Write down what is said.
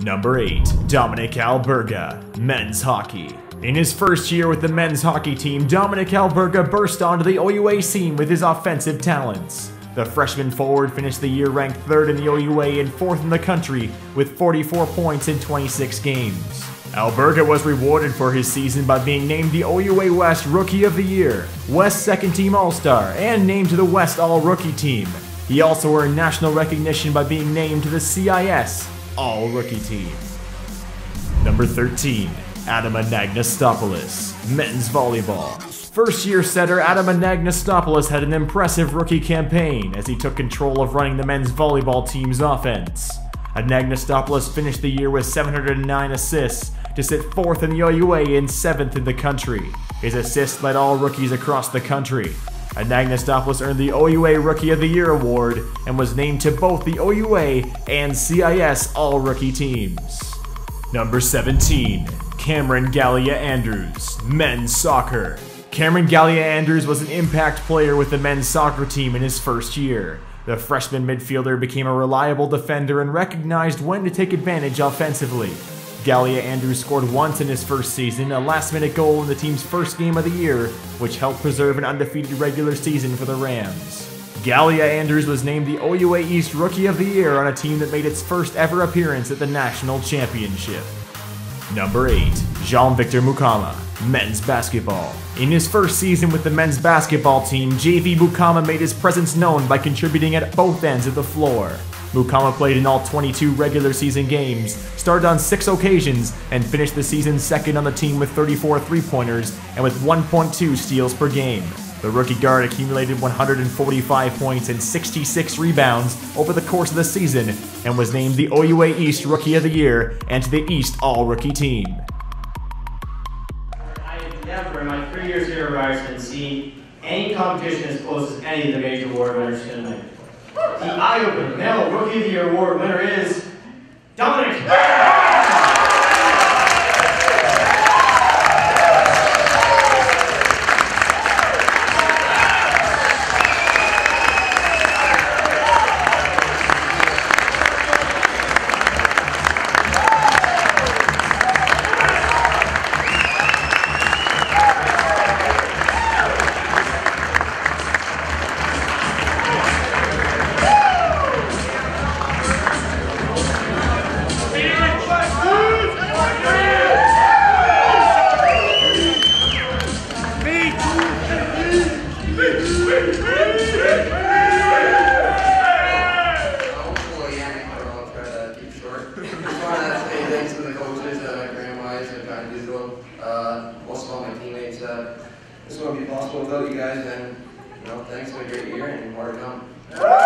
Number 8. Domenic Alberga, Men's Hockey. In his first year with the men's hockey team, Domenic Alberga burst onto the OUA scene with his offensive talents. The freshman forward finished the year ranked third in the OUA and fourth in the country with 44 points in 26 games. Alberga was rewarded for his season by being named the OUA West Rookie of the Year, West Second Team All Star, and named to the West All Rookie Team. He also earned national recognition by being named to the CIS All Rookie Team. Number 13. Adam Anagnostopoulos, men's volleyball. First year setter Adam Anagnostopoulos had an impressive rookie campaign as he took control of running the men's volleyball team's offense. Anagnostopoulos finished the year with 709 assists to sit fourth in the OUA and seventh in the country. His assists led all rookies across the country. Anagnostopoulos earned the OUA Rookie of the Year award and was named to both the OUA and CIS All Rookie teams. Number 17. Cameron Gallia Andrews, men's soccer. Cameron Gallia Andrews was an impact player with the men's soccer team in his first year. The freshman midfielder became a reliable defender and recognized when to take advantage offensively. Gallia Andrews scored once in his first season, a last minute goal in the team's first game of the year, which helped preserve an undefeated regular season for the Rams. Gallia Andrews was named the OUA East Rookie of the Year on a team that made its first ever appearance at the National Championship. Number 8. Jean-Victor Mukama, men's basketball. In his first season with the men's basketball team, JV Mukama made his presence known by contributing at both ends of the floor. Mukama played in all 22 regular season games, started on 6 occasions, and finished the season second on the team with 34 three-pointers and with 1.2 steals per game. The rookie guard accumulated 145 points and 66 rebounds over the course of the season and was named the OUA East Rookie of the Year and to the East All Rookie Team. I have never in my three years here at Ryerson seen any competition as close as any of the major award winners tonight. The eye-opening male Rookie of the Year award winner is Domenic. Grandmas and kind of do uh, most of all my teammates. Uh, this wouldn't be possible without you guys, and you know, thanks for a great year and more to come.